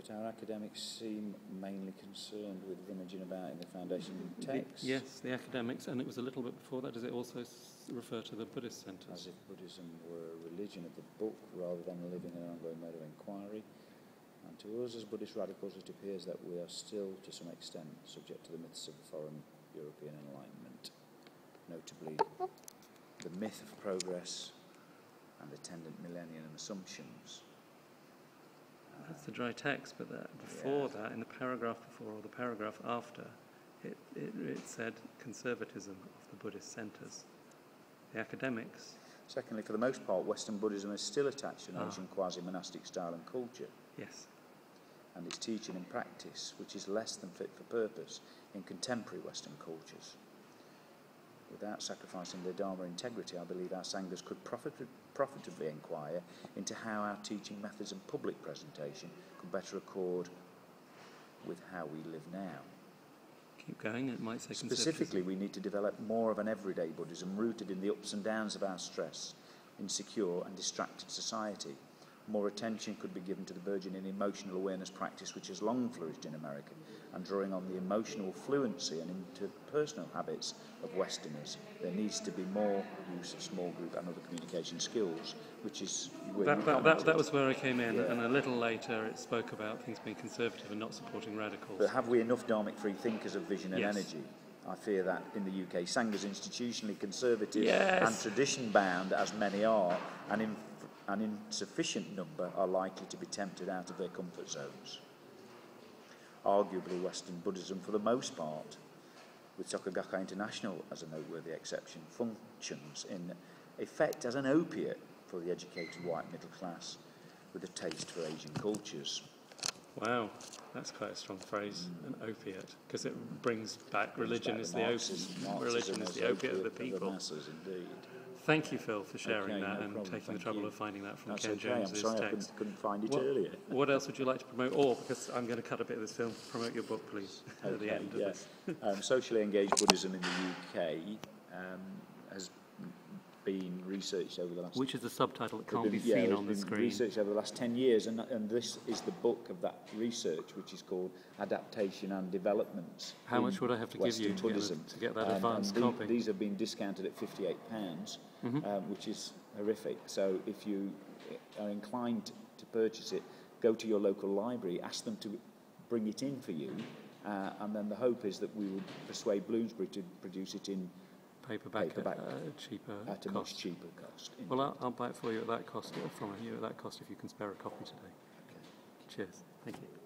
but our academics seem mainly concerned with rummaging about in the foundation texts. yes, the academics, and it was a little bit before that. Does it also refer to the Buddhist centre? As if Buddhism were a religion of the book rather than a living and ongoing mode of inquiry. And to us as Buddhist radicals, it appears that we are still, to some extent, subject to the myths of the foreign European Enlightenment, notably the myth of progress and attendant millennium assumptions. That's the dry text, but that, before Yeah. that, in the paragraph before or the paragraph after, it, it, it said conservatism of the Buddhist centres. The academics, Secondly, for the most part, Western Buddhism is still attached to an Ah. Asian quasi-monastic style and culture, yes. and its teaching and practice, which is less than fit for purpose in contemporary Western cultures. Without sacrificing their Dharma integrity, I believe our Sanghas could profit, profitably inquire into how our teaching methods and public presentation could better accord with how we live now. Keep going, it might say. Specifically, we need to develop more of an everyday Buddhism rooted in the ups and downs of our stress, insecure and distracted society. More attention could be given to the burgeoning emotional awareness practice which has long flourished in America and drawing on the emotional fluency and interpersonal habits of Westerners. There needs to be more use of small group and other communication skills, which is where That, that, that, that was where I came in, Yeah. and a little later it spoke about things being conservative and not supporting radicals. But have we enough Dharmic free thinkers of vision and Yes. energy? I fear that in the UK, Sangha's institutionally conservative Yes. and tradition bound, as many are, and in, an insufficient number are likely to be tempted out of their comfort zones. Arguably, Western Buddhism, for the most part, with Soka Gakkai International as a noteworthy exception, functions in effect as an opiate for the educated white middle class with a taste for Asian cultures. Wow, that's quite a strong phrase, mm. an opiate, because it brings back religion Brings is back the Marxism- opiate. Religion is as the opiate of the of people. masses, indeed. Thank you, Phil, for sharing Okay, that no and problem, taking the trouble you. of finding that from That's Ken okay. I'm Jones's sorry I couldn't, couldn't find it What, earlier. what else would you like to promote? Or, because I'm going to cut a bit of this film, promote your book, please, at the Okay, end of yeah. this. um, socially engaged Buddhism in the UK um, has been researched over the last Which is the subtitle that can't been- be seen it's on the screen. Researched over the last 10 years, and, and this is the book of that research, which is called Adaptation and Developments. How much would I have to give you to get, Buddhism. to get that Um, advanced the- copy? These have been discounted at £58, Mhm. um, which is horrific. So if you are inclined to purchase it, go to your local library, ask them to bring it in for you, uh, and then the hope is that we would persuade Bloomsbury to produce it in paperback, paperback at a uh, cheaper at a cost. much cheaper cost. Well, I'll, I'll buy it for you at that cost, from you at that cost if you can spare a copy today. Okay. Cheers. Thank you.